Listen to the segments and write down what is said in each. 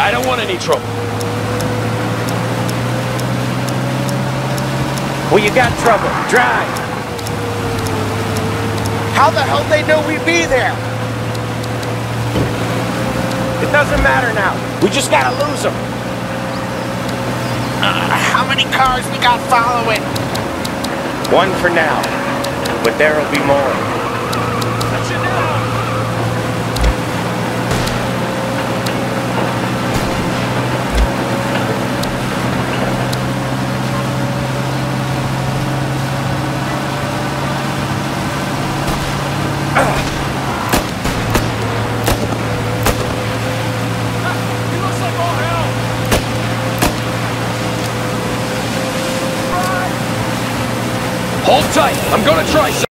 I don't want any trouble. Well, you got trouble. Drive. How the hell they know we'd be there? It doesn't matter now. We just gotta lose them. Uh, how many cars we got following? One for now, but there'll be more. Tight. I'm gonna try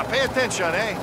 Ah, pay attention, eh?